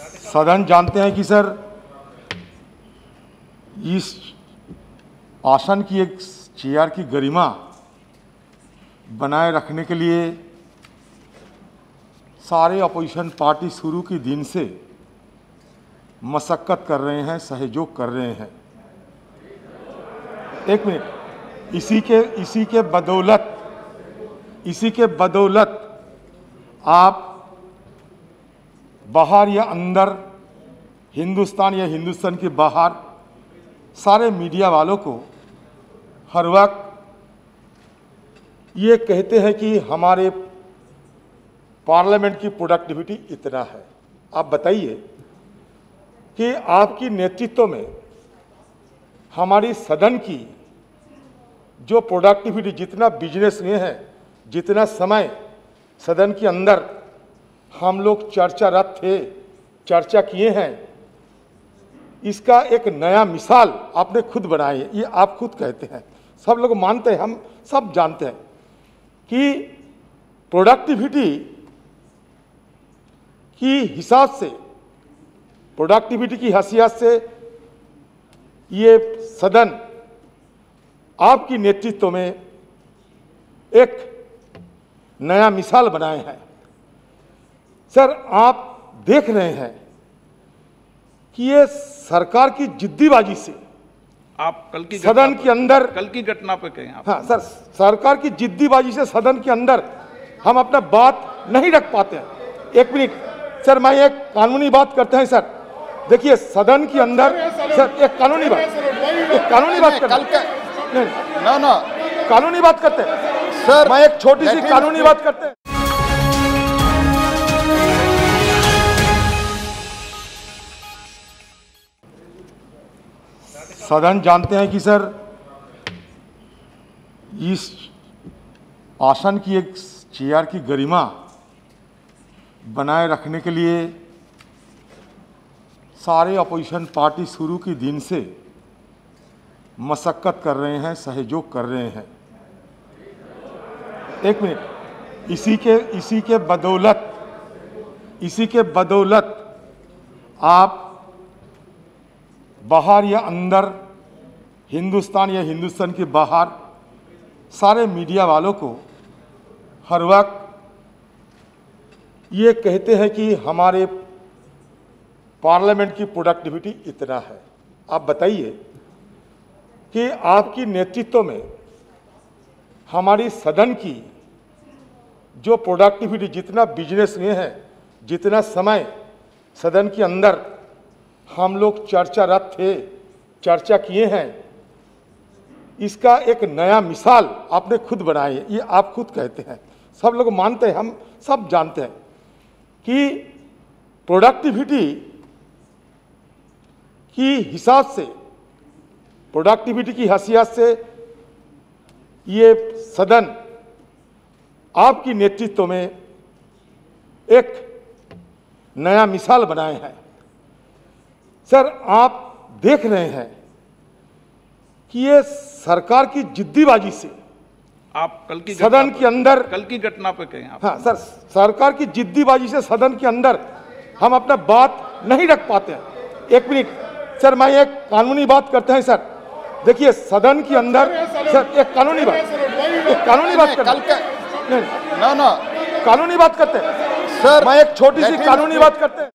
सदन जानते हैं कि सर, इस आसन की एक चेयर की गरिमा बनाए रखने के लिए सारे अपोजिशन पार्टी शुरू के दिन से मशक्क़त कर रहे हैं, सहयोग कर रहे हैं। एक मिनट। इसी के इसी के बदौलत, इसी के बदौलत आप बाहर या अंदर, हिंदुस्तान या हिंदुस्तान के बाहर, सारे मीडिया वालों को हर वक्त ये कहते हैं कि हमारे पार्लियामेंट की प्रोडक्टिविटी इतना है। आप बताइए कि आपकी नेतृत्व में हमारी सदन की जो प्रोडक्टिविटी, जितना बिज़नेस में है, जितना समय सदन के अंदर हम लोग चर्चारत थे, चर्चा किए हैं। इसका एक नया मिसाल आपने खुद बनाई है, ये आप खुद कहते हैं। सब लोग मानते हैं, हम सब जानते हैं कि प्रोडक्टिविटी की हिसाब से प्रोडक्टिविटी की हैसियत से ये सदन आपकी नेतृत्व में एक नया मिसाल बनाए हैं। सर आप देख रहे हैं कि ये सरकार की जिद्दीबाजी से आप कल की सदन के अंदर कल की घटना पे कहें आप हाँ सर सरकार की जिद्दीबाजी से सदन के अंदर हम अपना बात नहीं रख पाते हैं एक मिनट सर मैं एक कानूनी बात करते हैं सर देखिए सदन के अंदर सर एक कानूनी बात एक कानूनी बात करते हैं ना ना कानूनी बात करते हैं सर मैं एक छोटी सी कानूनी बात करते हैं सदन जानते हैं कि सर, इस आसन की एक चेयर की गरिमा बनाए रखने के लिए सारे अपोजिशन पार्टी शुरू के दिन से मशक्क़त कर रहे हैं, सहयोग कर रहे हैं। एक मिनट। इसी के इसी के बदौलत, इसी के बदौलत आप बाहर या अंदर, हिंदुस्तान या हिंदुस्तान के बाहर, सारे मीडिया वालों को हर वक्त ये कहते हैं कि हमारे पार्लियामेंट की प्रोडक्टिविटी इतना है। आप बताइए कि आपकी नेतृत्व में हमारी सदन की जो प्रोडक्टिविटी, जितना बिज़नेस में है, जितना समय सदन के अंदर हम लोग चर्चारत थे, चर्चा किए हैं। इसका एक नया मिसाल आपने खुद बनाई है, ये आप खुद कहते हैं। सब लोग मानते हैं, हम सब जानते हैं कि प्रोडक्टिविटी की हिसाब से प्रोडक्टिविटी की हसीियत से ये सदन आपकी नेतृत्व में एक नया मिसाल बनाए हैं। सर आप देख रहे हैं कि ये सरकार की जिद्दीबाजी से आप कल की सदन के अंदर कल की घटना पे कहें आप। हाँ सर सरकार की जिद्दीबाजी से सदन के अंदर हम अपना बात नहीं रख पाते हैं। एक मिनट सर मैं एक कानूनी बात करते हैं सर। देखिए सदन के अंदर सर एक कानूनी बात। एक कानूनी बात करते हैं। नहीं, ना ना। कानूनी बात करते हैं। सर मैं एक छोटी सी कानूनी बात करते हैं।